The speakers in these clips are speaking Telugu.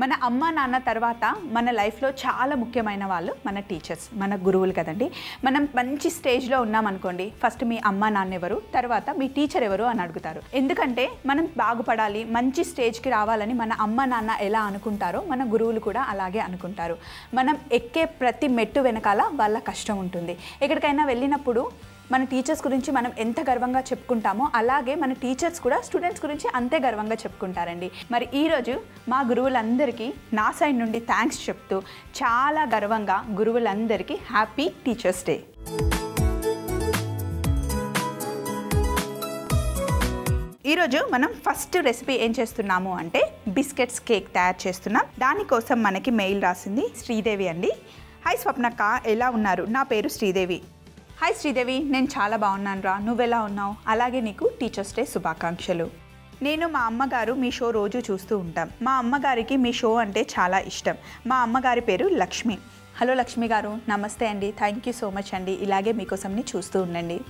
మన అమ్మ నాన్న తర్వాత మన లైఫ్లో చాలా ముఖ్యమైన వాళ్ళు మన టీచర్స్ మన గురువులు కదండి. మనం మంచి స్టేజ్లో ఉన్నామనుకోండి ఫస్ట్ మీ అమ్మ నాన్న ఎవరు తర్వాత మీ టీచర్ ఎవరు అని అడుగుతారు. ఎందుకంటే మనం బాగుపడాలి మంచి స్టేజ్కి రావాలని మన అమ్మ నాన్న ఎలా అనుకుంటారో మన గురువులు కూడా అలాగే అనుకుంటారు. మనం ఎక్కే ప్రతి మెట్టు వెనకాల వాళ్ళ కష్టం ఉంటుంది. ఎక్కడికైనా వెళ్ళినప్పుడు మన టీచర్స్ గురించి మనం ఎంత గర్వంగా చెప్పుకుంటామో అలాగే మన టీచర్స్ కూడా స్టూడెంట్స్ గురించి అంతే గర్వంగా చెప్పుకుంటారండి. మరి ఈరోజు మా గురువులందరికీ నా సైడ్ నుండి థ్యాంక్స్ చెప్తూ చాలా గర్వంగా గురువులందరికీ హ్యాపీ టీచర్స్ డే ఈరోజు మనం ఫస్ట్ రెసిపీ ఏం చేస్తున్నాము అంటే బిస్కెట్స్ కేక్ తయారు చేస్తున్నాం. దానికోసం మనకి మెయిల్ రాసింది శ్రీదేవి అండి. హాయ్ స్వప్నక్క ఎలా ఉన్నారు? నా పేరు శ్రీదేవి. హాయ్ శ్రీదేవి నేను చాలా బాగున్నాను రా నువ్వెలా ఉన్నావు? అలాగే నీకు టీచర్స్ డే శుభాకాంక్షలు. నేను మా అమ్మగారు మీ షో రోజు చూస్తూ ఉంటాం. మా అమ్మగారికి మీ షో అంటే చాలా ఇష్టం. మా అమ్మగారి పేరు లక్ష్మి. హలో లక్ష్మి గారు. నమస్తే అండి. థ్యాంక్ యూ సో మచ్ అండి. ఇలాగే మీకోసంని చూస్తూ ఉండండి.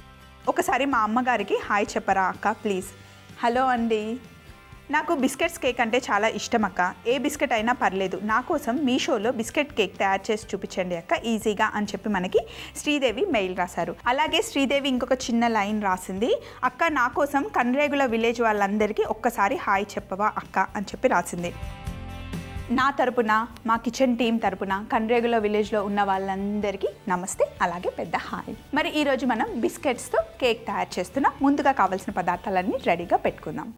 ఒకసారి మా అమ్మగారికి హాయ్ చెప్పరా అక్క ప్లీజ్ హలో అండి. నాకు బిస్కెట్స్ కేక్ అంటే చాలా ఇష్టం అక్క. ఏ బిస్కెట్ అయినా పర్లేదు. నా కోసం మీషోలో బిస్కెట్ కేక్ తయారు చేసి చూపించండి అక్క. ఈజీగా అని చెప్పి మనకి శ్రీదేవి మెయిల్ రాశారు. అలాగే శ్రీదేవి ఇంకొక చిన్న లైన్ రాసింది. అక్క నా కోసం కన్రేగుల విలేజ్ వాళ్ళందరికీ ఒక్కసారి హాయ్ చెప్పవా అక్క అని చెప్పి రాసింది. నా తరపున మా కిచెన్ టీం తరపున కన్రేగుల విలేజ్లో ఉన్న వాళ్ళందరికీ నమస్తే. అలాగే పెద్ద హాయ్. మరి ఈరోజు మనం బిస్కెట్స్తో కేక్ తయారు చేస్తున్నాం. ముందుగా కావాల్సిన పదార్థాలన్నీ రెడీగా పెట్టుకుందాం.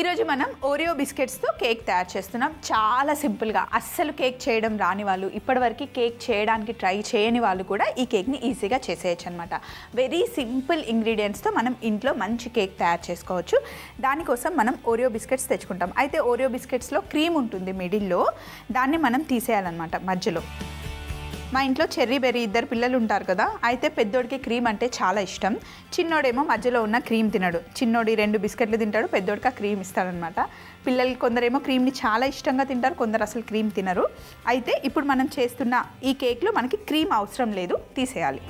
ఈరోజు మనం ఓరియో బిస్కెట్స్తో కేక్ తయారు చేస్తున్నాం. చాలా సింపుల్గా. అస్సలు కేక్ చేయడం రాని వాళ్ళు ఇప్పటివరకు కేక్ చేయడానికి ట్రై చేయని వాళ్ళు కూడా ఈ కేక్ని ఈజీగా చేసేయచ్చు అనమాట వెరీ సింపుల్ ఇంగ్రీడియంట్స్తో మనం ఇంట్లో మంచి కేక్ తయారు చేసుకోవచ్చు. దానికోసం మనం ఓరియో బిస్కెట్స్ తెచ్చుకుంటాం. అయితే ఓరియో బిస్కెట్స్లో క్రీమ్ ఉంటుంది మిడిల్లో. దాన్ని మనం తీసేయాలన్నమాట మధ్యలో. మా ఇంట్లో చెర్రీ బెర్రీ ఇద్దరు పిల్లలు ఉంటారు కదా అయితే పెద్దోడికి క్రీమ్ అంటే చాలా ఇష్టం. చిన్నోడేమో మధ్యలో ఉన్న క్రీమ్ తినడు. చిన్నోడి రెండు బిస్కెట్లు తింటాడు పెద్దోడికి ఆ క్రీమ్ ఇస్తాడనమాట పిల్లలు కొందరేమో క్రీమ్ని చాలా ఇష్టంగా తింటారు కొందరు అసలు క్రీమ్ తినరు. అయితే ఇప్పుడు మనం చేస్తున్న ఈ కేక్లో మనకి క్రీమ్ అవసరం లేదు తీసేయాలి.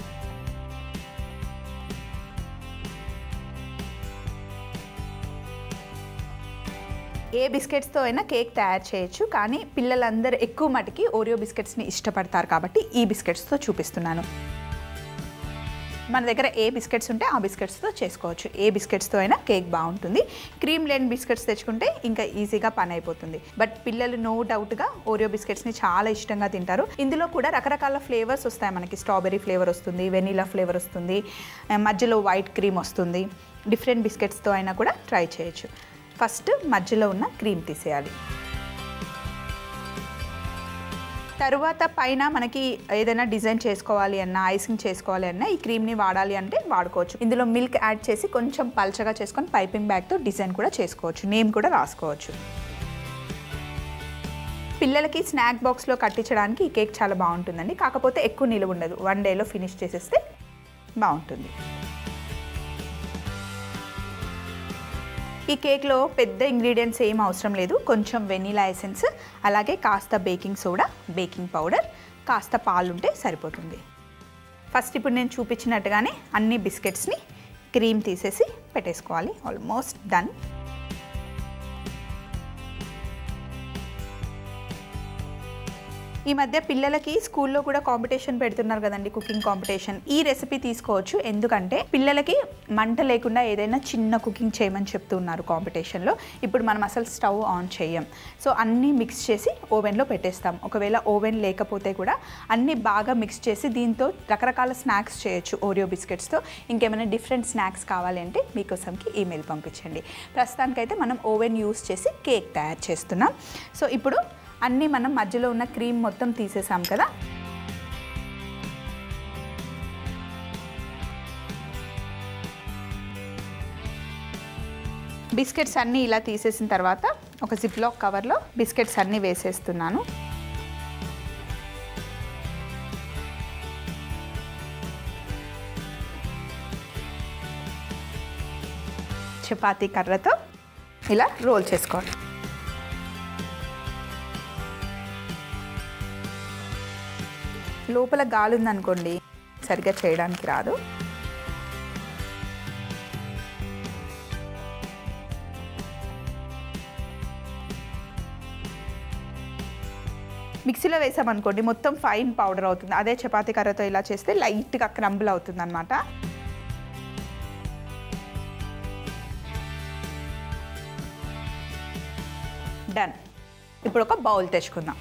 ఏ బిస్కెట్స్తో అయినా కేక్ తయారు చేయొచ్చు కానీ పిల్లలందరూ ఎక్కువ మటుకి ఓరియో బిస్కెట్స్ని ఇష్టపడతారు కాబట్టి ఈ బిస్కెట్స్తో చూపిస్తున్నాను. మన దగ్గర ఏ బిస్కెట్స్ ఉంటే ఆ బిస్కెట్స్తో చేసుకోవచ్చు. ఏ బిస్కెట్స్తో అయినా కేక్ బాగుంటుంది. క్రీమ్ లేని బిస్కెట్స్ తెచ్చుకుంటే ఇంకా ఈజీగా పని అయిపోతుంది. బట్ పిల్లలు నో డౌట్గా ఓరియో బిస్కెట్స్ని చాలా ఇష్టంగా తింటారు. ఇందులో కూడా రకరకాల ఫ్లేవర్స్ వస్తాయి మనకి. స్ట్రాబెరీ ఫ్లేవర్ వస్తుంది వెనీలా ఫ్లేవర్ వస్తుంది మధ్యలో వైట్ క్రీమ్ వస్తుంది. డిఫరెంట్ బిస్కెట్స్తో అయినా కూడా ట్రై చేయొచ్చు. ఫస్ట్ మధ్యలో ఉన్న క్రీమ్ తీసేయాలి. తరువాత పైన మనకి ఏదైనా డిజైన్ చేసుకోవాలి అన్నా ఐసింగ్ చేసుకోవాలి అన్నా ఈ క్రీమ్ని వాడాలి అంటే వాడుకోవచ్చు. ఇందులో మిల్క్ యాడ్ చేసి కొంచెం పల్చగా చేసుకొని పైపింగ్ బ్యాగ్తో డిజైన్ కూడా చేసుకోవచ్చు. నేమ్ కూడా రాసుకోవచ్చు. పిల్లలకి స్నాక్ బాక్స్లో కట్టించడానికి ఈ కేక్ చాలా బాగుంటుందండి. కాకపోతే ఎక్కువ నిలువ ఉండదు. వన్ డేలో ఫినిష్ చేసేస్తే బాగుంటుంది. ఈ కేక్లో పెద్ద ఇంగ్రీడియంట్స్ ఏం అవసరం లేదు. కొంచెం వెనీలా ఎసెన్స్ అలాగే కాస్త బేకింగ్ సోడా బేకింగ్ పౌడర్ కాస్త పాలు ఉంటే సరిపోతుంది. ఫస్ట్ ఇప్పుడు నేను చూపించినట్టుగానే అన్ని బిస్కెట్స్ని క్రీమ్ తీసేసి పెట్టేసుకోవాలి. Almost done. ఈ మధ్య పిల్లలకి స్కూల్లో కూడా కాంపిటీషన్ పెడుతున్నారు కదండి కుకింగ్ కాంపిటీషన్. ఈ రెసిపీ తీసుకోవచ్చు. ఎందుకంటే పిల్లలకి మంట లేకుండా ఏదైనా చిన్న కుకింగ్ చేయమని చెప్తున్నారు కాంపిటీషన్లో. ఇప్పుడు మనం అసలు స్టవ్ ఆన్ చేయం. సో అన్నీ మిక్స్ చేసి ఓవెన్లో పెట్టేస్తాం. ఒకవేళ ఓవెన్ లేకపోతే కూడా అన్నీ బాగా మిక్స్ చేసి దీంతో రకరకాల స్నాక్స్ చేయొచ్చు ఓరియో బిస్కెట్స్తో. ఇంకేమైనా డిఫరెంట్ స్నాక్స్ కావాలి అంటే మీకోసంకి ఈమెయిల్ పంపించండి. ప్రస్తుతానికైతే మనం ఓవెన్ యూస్ చేసి కేక్ తయారు చేస్తున్నాం. సో ఇప్పుడు అన్నీ మనం మధ్యలో ఉన్న క్రీమ్ మొత్తం తీసేసాం కదా. బిస్కెట్స్ అన్నీ ఇలా తీసేసిన తర్వాత ఒక జిప్లాక్ కవర్లో బిస్కెట్స్ అన్నీ వేసేస్తున్నాను. చపాతీ కర్రతో ఇలా రోల్ చేసుకోవాలి. లోపల గాలి ఉందనుకోండి సరిగ్గా చేయడానికి రాదు. మిక్సీలో వేసామనుకోండి మొత్తం ఫైన్ పౌడర్ అవుతుంది. అదే చపాతీ కర్రతో ఇలా చేస్తే లైట్గా క్రంబుల్ అవుతుంది అనమాట డన్. ఇప్పుడు ఒక బౌల్ తెచ్చుకుందాం.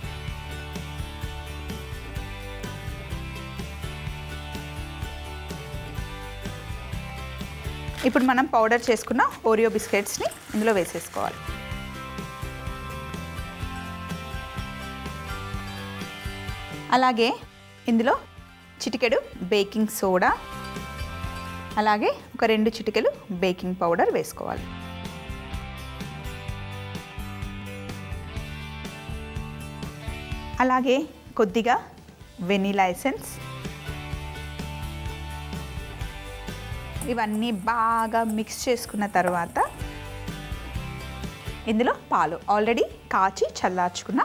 ఇప్పుడు మనం పౌడర్ చేసుకున్న ఓరియో బిస్కెట్స్ని ఇందులో వేసేసుకోవాలి. అలాగే ఇందులో చిటికెడు బేకింగ్ సోడా అలాగే ఒక రెండు చిటికెలు బేకింగ్ పౌడర్ వేసుకోవాలి. అలాగే కొద్దిగా వెనీలా ఎసెన్స్ ఇవన్నీ బాగా మిక్స్ చేసుకున్న తర్వాత ఇందులో పాలు. ఆల్రెడీ కాచి చల్లార్చుకున్న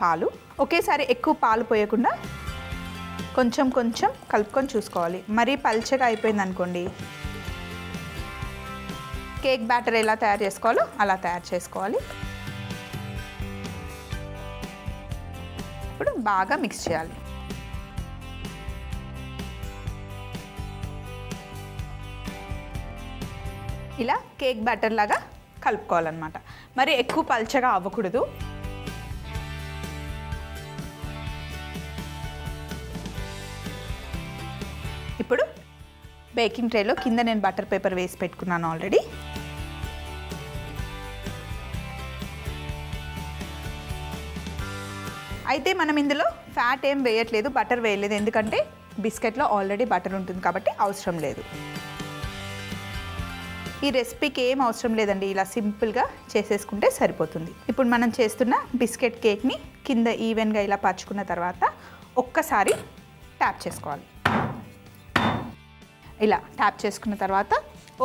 పాలు. ఒకేసారి ఎక్కువ పాలు పోయకుండా కొంచెం కొంచెం కలుపుకొని చూసుకోవాలి. మరీ పల్చగా అయిపోయింది అనుకోండి. కేక్ బ్యాటర్ ఎలా తయారు చేసుకోవాలో అలా తయారు చేసుకోవాలి. ఇప్పుడు బాగా మిక్స్ చేయాలి. ఇలా కేక్ బ్యాటర్ లాగా కలుపుకోవాలన్నమాట. మరి ఎక్కువ పల్చగా అవ్వకూడదు. ఇప్పుడు బేకింగ్ ట్రేలో కింద నేను బటర్ పేపర్ వేసి పెట్టుకున్నాను ఆల్రెడీ. అయితే మనం ఇందులో ఫ్యాట్ ఏం వేయట్లేదు బటర్ వేయలేదు. ఎందుకంటే బిస్కెట్లో ఆల్రెడీ బటర్ ఉంటుంది కాబట్టి అవసరం లేదు. ఈ రెసిపీకి ఏం అవసరం లేదండి. ఇలా సింపుల్గా చేసేసుకుంటే సరిపోతుంది. ఇప్పుడు మనం చేస్తున్న బిస్కెట్ కేక్ని కింద ఈవెన్గా ఇలా పరుచుకున్న తర్వాత ఒక్కసారి ట్యాప్ చేసుకోవాలి. ఇలా ట్యాప్ చేసుకున్న తర్వాత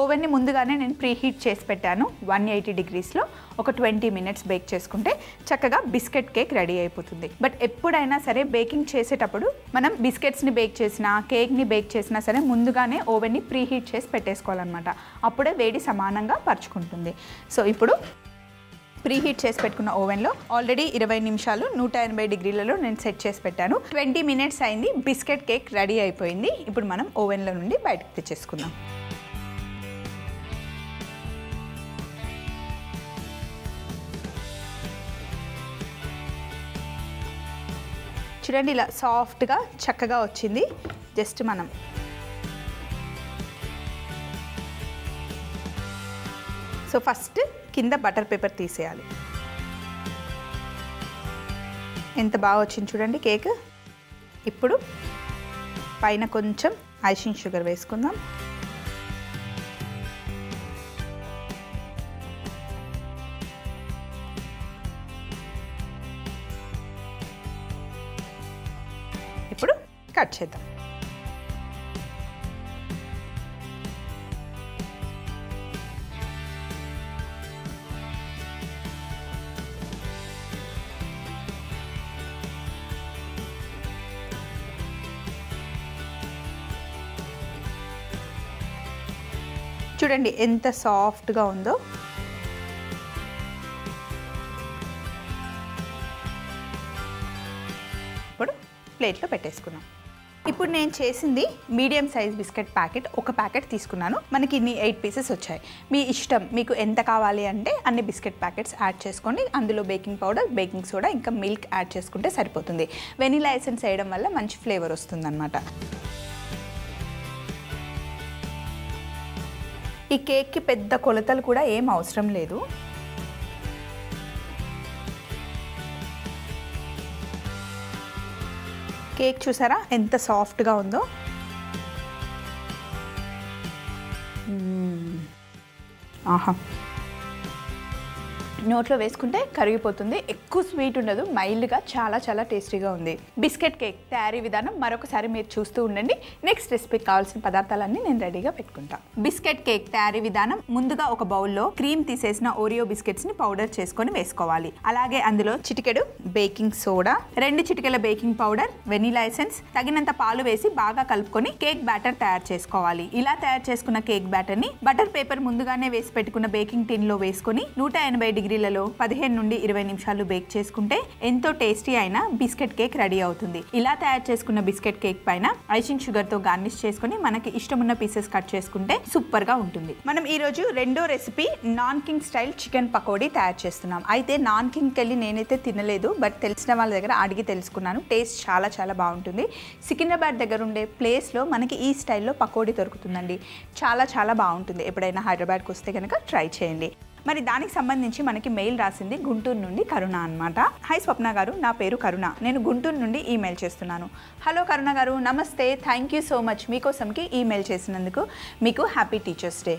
ఓవెన్ని ముందుగానే నేను ప్రీ హీట్ చేసి పెట్టాను వన్ ఎయిటీ డిగ్రీస్లో. ఒక ట్వంటీ మినిట్స్ బేక్ చేసుకుంటే చక్కగా బిస్కెట్ కేక్ రెడీ అయిపోతుంది. బట్ ఎప్పుడైనా సరే బేకింగ్ చేసేటప్పుడు మనం బిస్కెట్స్ని బేక్ చేసినా కేక్ని బేక్ చేసినా సరే ముందుగానే ఓవెన్ని ప్రీ హీట్ చేసి పెట్టేసుకోవాలన్నమాట. అప్పుడే వేడి సమానంగా పరుచుకుంటుంది. సో ఇప్పుడు ప్రీ హీట్ చేసి పెట్టుకున్న ఓవెన్లో ఆల్రెడీ ఇరవై నిమిషాలు నూట ఎనభై డిగ్రీలలో నేను సెట్ చేసి పెట్టాను. ట్వంటీ మినిట్స్ అయింది బిస్కెట్ కేక్ రెడీ అయిపోయింది. ఇప్పుడు మనం ఓవెన్లో నుండి బయటకు తెచ్చేసుకుందాం. చూడండి ఇలా సాఫ్ట్గా చక్కగా వచ్చింది. జస్ట్ మనం సో ఫస్ట్ కింద బటర్ పేపర్ తీసేయాలి. ఎంత బాగా వచ్చింది చూడండి కేక్. ఇప్పుడు పైన కొంచెం ఐషింగ్ షుగర్ వేసుకుందాం. కట్ చేద్దాం. చూడండి ఎంత సాఫ్ట్గా ఉందో. ఇప్పుడు ప్లేట్లో పెట్టేసుకున్నాం ఇప్పుడు నేను చేసింది మీడియం సైజ్ బిస్కెట్ ప్యాకెట్. ఒక ప్యాకెట్ తీసుకున్నాను. మనకి ఇన్ని ఎయిట్ పీసెస్ వచ్చాయి. మీ ఇష్టం మీకు ఎంత కావాలి అంటే అన్ని బిస్కెట్ ప్యాకెట్స్ యాడ్ చేసుకోండి. అందులో బేకింగ్ పౌడర్ బేకింగ్ సోడా ఇంకా మిల్క్ యాడ్ చేసుకుంటే సరిపోతుంది. వెనీలా ఎసెన్స్ వేయడం వల్ల మంచి ఫ్లేవర్ వస్తుందన్నమాట. ఈ కేక్కి పెద్ద కొలతలు కూడా ఏం అవసరం లేదు. కేక్ చూసారా? ఎంత సాఫ్ట్గా ఉందో. ఆహా. నోట్లో వేసుకుంటే కరిగిపోతుంది. ఎక్కువ స్వీట్ ఉండదు. మైల్డ్గా చాలా చాలా టేస్టీగా ఉంది. బిస్కెట్ కేక్ తయారీ విధానం మరొకసారి మీరు చూస్తూ ఉండండి. నెక్స్ట్ రెసిపీకి కావాల్సిన పదార్థాలన్నీ నేను రెడీగా పెట్టుకుంటాను బిస్కెట్ కేక్ తయారీ విధానం ముందుగా ఒక బౌల్లో క్రీమ్ తీసేసిన ఓరియో బిస్కెట్స్ని పౌడర్ చేసుకొని వేసుకోవాలి. అలాగే అందులో చిటికెడు బేకింగ్ సోడా రెండు చిటికెల బేకింగ్ పౌడర్ వెనీలా ఎసెన్స్ తగినంత పాలు వేసి బాగా కలుపుకొని కేక్ బ్యాటర్ తయారు చేసుకోవాలి. ఇలా తయారు చేసుకున్న కేక్ బ్యాటర్ని బటర్ పేపర్ ముందుగానే వేసి పెట్టుకున్న బేకింగ్ టిన్లో వేసుకొని నూట ఎనభై డిగ్రీ వేడిలలో పదిహేను నుండి ఇరవై నిమిషాలు బేక్ చేసుకుంటే ఎంతో టేస్టీ అయిన బిస్కెట్ కేక్ రెడీ అవుతుంది. ఇలా తయారు చేసుకున్న బిస్కెట్ కేక్ పైన ఐసింగ్ షుగర్తో గార్నిష్ చేసుకుని మనకి ఇష్టమున్న పీసెస్ కట్ చేసుకుంటే సూపర్గా ఉంటుంది. మనం ఈ రోజు రెండో recipe Nanking style chicken pakodi తయారు చేస్తున్నాం. అయితే నాన్ కింగ్కి వెళ్ళి నేనైతే తినలేదు బట్ తెలిసిన వాళ్ళ దగ్గర అడిగి తెలుసుకున్నాను. టేస్ట్ చాలా చాలా బాగుంటుంది. సికింద్రాబాద్ దగ్గర ఉండే ప్లేస్లో మనకి ఈ స్టైల్లో పకోడీ దొరుకుతుందండి. చాలా చాలా బాగుంటుంది. ఎప్పుడైనా హైదరాబాద్కి వస్తే కనుక ట్రై చేయండి. మరి దానికి సంబంధించి మనకి మెయిల్ రాసింది గుంటూరు నుండి కరుణ అనమాట హై స్వప్న గారు నా పేరు కరుణ. నేను గుంటూరు నుండి ఈమెయిల్ చేస్తున్నాను. Hello Karuna garu namaste thank you so much మీకోసంకి email చేసినందుకు మీకు హ్యాపీ టీచర్స్ డే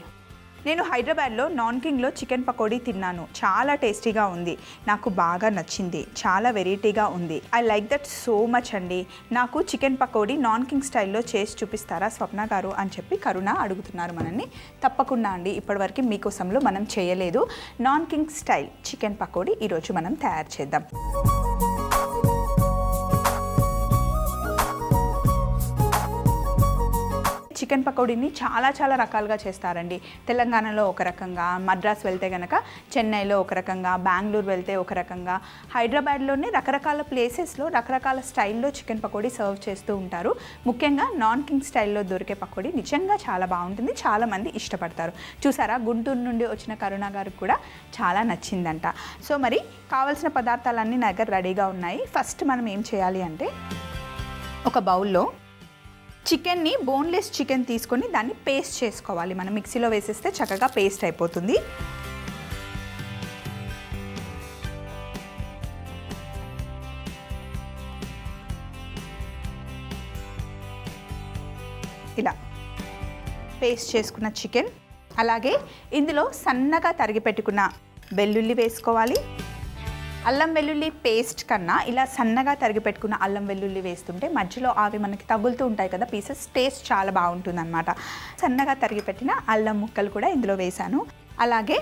నేను హైదరాబాద్లో నాన్ కింగ్లో చికెన్ పకోడీ తిన్నాను. చాలా టేస్టీగా ఉంది. నాకు బాగా నచ్చింది. చాలా వెరైటీగా ఉంది. I like that so much అండి. నాకు చికెన్ పకోడీ నాన్ కింగ్ స్టైల్లో చేసి చూపిస్తారా స్వప్న గారు అని చెప్పి కరుణ అడుగుతున్నారు మనల్ని. తప్పకుండా అండి. ఇప్పటివరకు మీకోసంలో మనం చేయలేదు. Nanking style chicken pakodi ఈరోజు మనం తయారు చేద్దాం. చికెన్ పకోడీని చాలా చాలా రకాలుగా చేస్తారండి. తెలంగాణలో ఒక రకంగా మద్రాస్ వెళ్తే కనుక చెన్నైలో ఒక రకంగా బెంగళూరు వెళ్తే ఒక రకంగా హైదరాబాద్లోనే రకరకాల ప్లేసెస్లో రకరకాల స్టైల్లో చికెన్ పకోడీ సర్వ్ చేస్తూ ఉంటారు. ముఖ్యంగా నాన్ కింగ్ స్టైల్లో దొరికే పకోడీ నిజంగా చాలా బాగుంటుంది. చాలామంది ఇష్టపడతారు. చూసారా? గుంటూరు నుండి వచ్చిన కరుణ గారికి కూడా చాలా నచ్చిందంట. సో మరి కావాల్సిన పదార్థాలన్నీ నా దగ్గర రెడీగా ఉన్నాయి. ఫస్ట్ మనం ఏం చేయాలి అంటే ఒక బౌల్లో చికెన్ని బోన్లెస్ చికెన్ తీసుకొని దాన్ని పేస్ట్ చేసుకోవాలి. మనం మిక్సీలో వేసేస్తే చక్కగా పేస్ట్ అయిపోతుంది. ఇలా పేస్ట్ చేసుకున్న చికెన్ అలాగే ఇందులో సన్నగా తరిగి పెట్టుకున్న వెల్లుల్లి వేసుకోవాలి. అల్లం వెల్లుల్లి పేస్ట్ కన్నా ఇలా సన్నగా తరిగి పెట్టుకున్న అల్లం వెల్లుల్లి వేస్తుంటే మధ్యలో అవి మనకి తగులుతూ ఉంటాయి కదా పీసెస్ టేస్ట్ చాలా బాగుంటుంది అనమాట సన్నగా తరిగి పెట్టిన అల్లం ముక్కలు కూడా ఇందులో వేశాను. అలాగే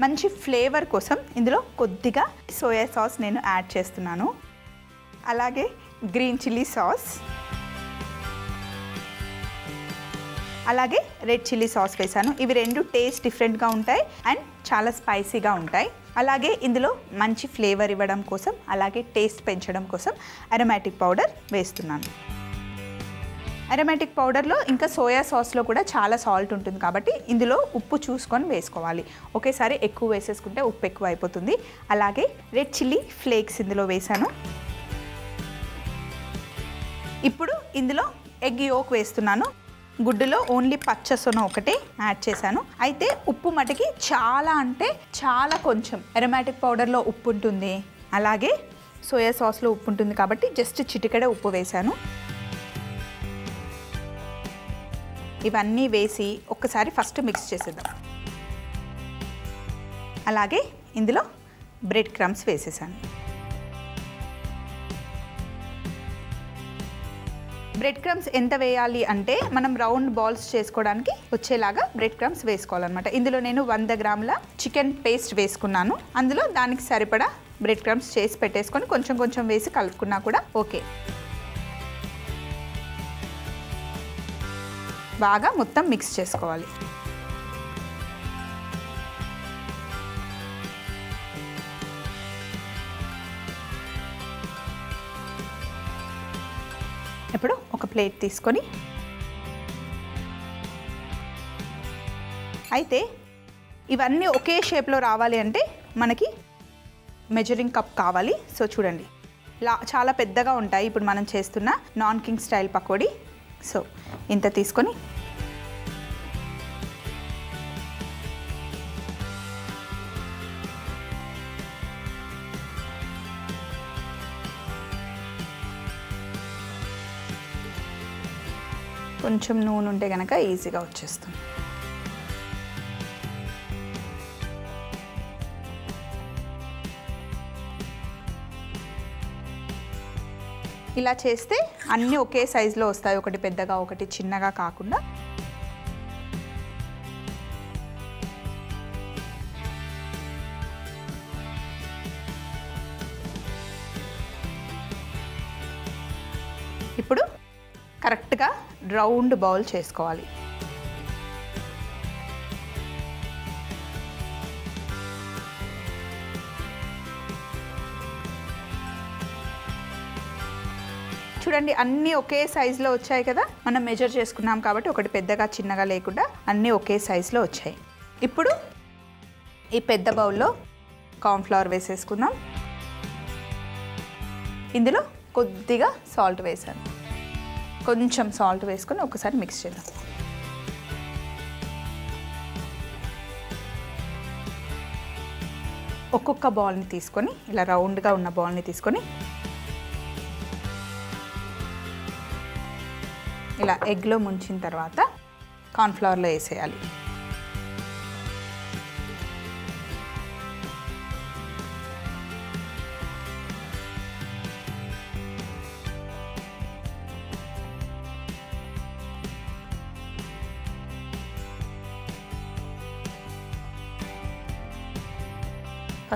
మంచి ఫ్లేవర్ కోసం ఇందులో కొద్దిగా సోయా సాస్ నేను యాడ్ చేస్తున్నాను. అలాగే గ్రీన్ చిల్లీ సాస్. అలాగే రెడ్ చిల్లీ సాస్ వేసాను ఇవి రెండు టేస్ట్ డిఫరెంట్గా ఉంటాయి అండ్ చాలా స్పైసీగా ఉంటాయి. అలాగే ఇందులో మంచి ఫ్లేవర్ ఇవ్వడం కోసం అలాగే టేస్ట్ పెంచడం కోసం అరోమాటిక్ పౌడర్ వేస్తున్నాను. అరోమాటిక్ పౌడర్లో ఇంకా సోయా సాస్లో కూడా చాలా సాల్ట్ ఉంటుంది కాబట్టి ఇందులో ఉప్పు చూసుకొని వేసుకోవాలి. ఒకేసారి ఎక్కువ వేసేసుకుంటే ఉప్పు ఎక్కువ అయిపోతుంది. అలాగే రెడ్ చిల్లీ ఫ్లేక్స్ ఇందులో వేసాను ఇప్పుడు ఇందులో ఎగ్ యోక్ వేస్తున్నాను. గుడ్డులో ఓన్లీ పచ్చ సొన ఒకటి యాడ్ చేశాను. అయితే ఉప్పు మటుకి చాలా అంటే చాలా కొంచెం. ఎరమాటిక్ పౌడర్లో ఉప్పు ఉంటుంది. అలాగే సోయా సాస్లో ఉప్పు ఉంటుంది కాబట్టి జస్ట్ చిటికడే ఉప్పు వేశాను. ఇవన్నీ వేసి ఒక్కసారి ఫస్ట్ మిక్స్ చేసేద్దాం. అలాగే ఇందులో బ్రెడ్ క్రమ్స్ వేసేసాను. బ్రెడ్ క్రమ్స్ ఎంత వేయాలి అంటే మనం రౌండ్ బాల్స్ చేసుకోవడానికి వచ్చేలాగా బ్రెడ్ క్రమ్స్ వేసుకోవాలన్నమాట. ఇందులో నేను వంద గ్రాముల చికెన్ పేస్ట్ వేసుకున్నాను. అందులో దానికి సరిపడా బ్రెడ్ క్రమ్స్ చేసి పెట్టేసుకొని కొంచెం కొంచెం వేసి కలుపుకున్నా కూడా ఓకే. బాగా మొత్తం మిక్స్ చేసుకోవాలి. ప్లేట్ తీసుకొని అయితే ఇవన్నీ ఒకే షేప్లో రావాలి అంటే మనకి మెజరింగ్ కప్ కావాలి. సో చూడండి లా చాలా పెద్దగా ఉంటాయి. ఇప్పుడు మనం చేస్తున్న Nanking style pakodi. So ఇంత తీసుకొని కొంచెం నూనె ఉంటే కనుక ఈజీగా వచ్చేస్తుంది. ఇలా చేస్తే అన్నీ ఒకే సైజులో వస్తాయి. ఒకటి పెద్దగా ఒకటి చిన్నగా కాకుండా. ఇప్పుడు కరెక్ట్గా రౌండ్ బౌల్ చేసుకోవాలి. చూడండి అన్నీ ఒకే సైజులో వచ్చాయి కదా? మనం మెజర్ చేసుకున్నాం కాబట్టి ఒకటి పెద్దగా చిన్నగా లేకుండా అన్నీ ఒకే సైజులో వచ్చాయి. ఇప్పుడు ఈ పెద్ద బౌల్లో కార్న్ఫ్లవర్ వేసేసుకుందాం. ఇందులో కొద్దిగా సాల్ట్ వేసాను. కొంచెం సాల్ట్ వేసుకొని ఒకసారి మిక్స్ చేద్దాం. ఒక్కొక్క బాల్ని తీసుకొని ఇలా రౌండ్గా ఉన్న బాల్ని తీసుకొని ఇలా ఎగ్లో ముంచిన తర్వాత కార్న్ఫ్లవర్లో వేసేయాలి.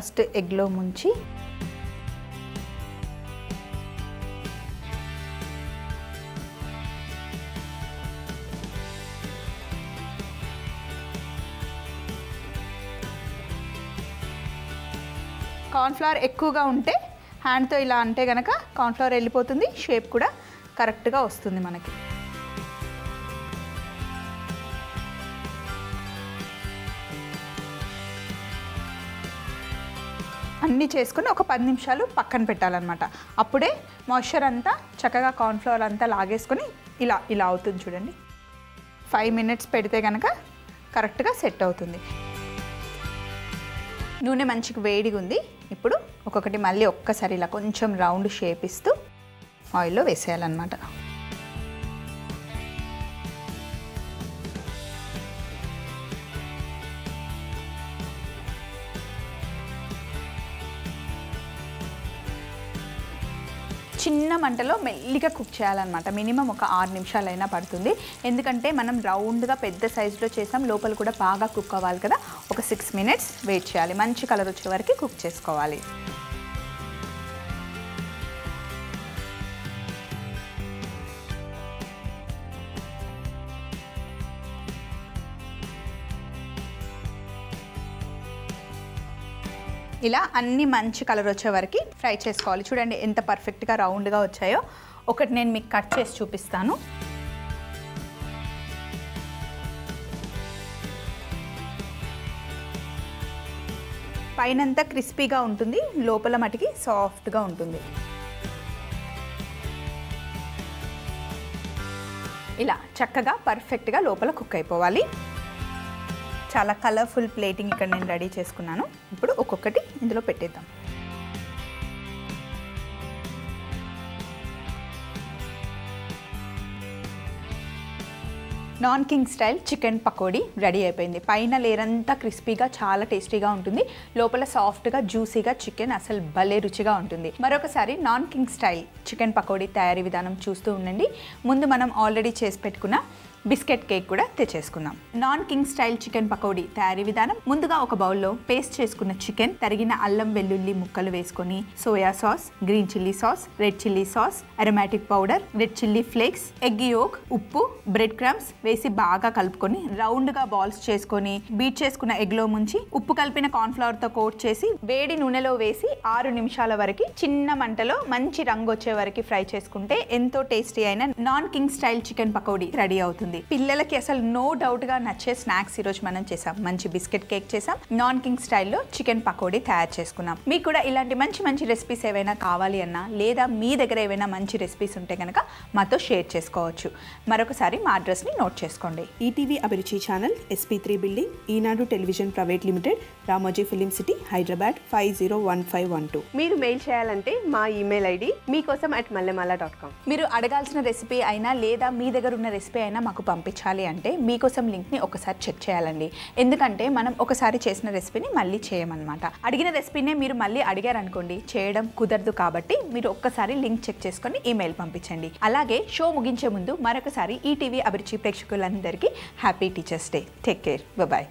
ఫస్ట్ ఎగ్లో ముంచి కార్న్ఫ్లవర్ ఎక్కువగా ఉంటే హ్యాండ్తో ఇలా అంటే కనుక కార్న్ఫ్లవర్ వెళ్ళిపోతుంది షేప్ కూడా కరెక్ట్గా వస్తుంది మనకి. అన్నీ చేసుకుని ఒక పది నిమిషాలు పక్కన పెట్టాలన్నమాట. అప్పుడే మాయిశ్చర్ అంతా చక్కగా కార్న్ఫ్లవర్ అంతా లాగేసుకొని ఇలా ఇలా అవుతుంది చూడండి. ఫైవ్ మినిట్స్ పెడితే కనుక కరెక్ట్గా సెట్ అవుతుంది. నూనె మంచిగా వేడిగా ఉంది. ఇప్పుడు ఒక్కొక్కటి మళ్ళీ ఒక్కసారి ఇలా కొంచెం రౌండ్ షేప్ ఇస్తూ ఆయిల్లో వేసేయాలన్నమాట. మంటలో మెల్లిగా కుక్ చేయాలన్నమాట. మినిమం ఒక ఆరు నిమిషాలైనా పడుతుంది. ఎందుకంటే మనం రౌండ్గా పెద్ద సైజులో చేసాం లోపల కూడా బాగా కుక్ అవ్వాలి కదా. ఒక సిక్స్ మినిట్స్ వెయిట్ చేయాలి. మంచి కలర్ వచ్చే వరకు కుక్ చేసుకోవాలి. ఇలా అన్ని మంచి కలర్ వచ్చే వరకు ఫ్రై చేసుకోవాలి. చూడండి ఎంత పర్ఫెక్ట్గా రౌండ్గా వచ్చాయో. ఒకటి నేను మీకు కట్ చేసి చూపిస్తాను. పైనంతా క్రిస్పీగా ఉంటుంది లోపల మటుకి సాఫ్ట్గా ఉంటుంది. ఇలా చక్కగా పర్ఫెక్ట్గా లోపల కుక్ అయిపోవాలి. చాలా కలర్ఫుల్ ప్లేటింగ్ ఇక్కడ నేను రెడీ చేసుకున్నాను. ఇప్పుడు ఒక్కొక్కటి ఇందులో పెట్టేద్దాం. Nanking style chicken pakodi ready అయిపోయింది. పైన లేరంతా క్రిస్పీగా చాలా టేస్టీగా ఉంటుంది. లోపల సాఫ్ట్గా జ్యూసీగా చికెన్ అసలు భలే రుచిగా ఉంటుంది. మరొకసారి Nanking style chicken pakodi తయారీ విధానం చూస్తూ ఉండండి. ముందు మనం ఆల్రెడీ చేసి పెట్టుకున్న బిస్కెట్ కేక్ కూడా తెచ్చేసుకుందాం Nanking style chicken pakodi తయారీ విధానం ముందుగా ఒక బౌల్లో పేస్ట్ చేసుకున్న చికెన్ తరిగిన అల్లం వెల్లుల్లి ముక్కలు వేసుకొని soya sauce green chilli sauce red chilli sauce aromatic powder red chilli flakes egg yolk ఉప్పు బ్రెడ్ క్రమ్స్ వేసి బాగా కలుపుకొని రౌండ్గా బాల్స్ చేసుకొని బీట్ చేసుకున్న ఎగ్లో ముంచి ఉప్పు కలిపిన కార్న్ఫ్లవర్తో కోట్ చేసి వేడి నూనెలో వేసి ఆరు నిమిషాల వరకు చిన్న మంటలో మంచి రంగు వచ్చే వరకు ఫ్రై చేసుకుంటే ఎంతో టేస్టీ అయిన Nanking style chicken pakodi ready అవుతుంది. పిల్లలకి అసలు నో డౌట్గా నచ్చే స్నాక్స్ ఈ రోజు మనం చేసాం. మంచి బిస్కెట్ కేక్ చేసాం. నాన్ కింగ్ స్టైల్లో చికెన్ పకోడీ తయారు చేసుకున్నాం. మీకు కూడా ఇలాంటి మంచి మంచి రెసిపీస్ ఏవైనా కావాలి అన్నా లేదా మీ దగ్గర ఏవైనా మంచి రెసిపీస్ ఉంటే కనుక మాతో షేర్ చేసుకోవచ్చు. మరొకసారి మా అడ్రస్ని నోట్ చేసుకోండి. ETV Abhiruchi channel SP three building Eenadu television private limited Ramoji film city Hyderabad five zero one five one two మీరు మెయిల్ చేయాలంటే మా email ID Meekosam at Mallemala dot com మీరు అడగాల్సిన రెసిపీ అయినా లేదా మీ దగ్గర ఉన్న రెసిపీ అయినా మాకు పంపించాలి అంటే మీకోసం లింక్ని ఒకసారి చెక్ చేయాలండి. ఎందుకంటే మనం ఒకసారి చేసిన రెసిపీని మళ్ళీ చేయమన్నమాట. అడిగిన రెసిపీనే మీరు మళ్ళీ అడిగారనుకోండి చేయడం కుదరదు కాబట్టి మీరు ఒక్కసారి లింక్ చెక్ చేసుకొని ఈమెయిల్ పంపించండి. అలాగే షో ముగించే ముందు మరొకసారి ఈటీవీ అభిరుచి ప్రేక్షకులందరికీ happy teachers day. Take care. Bye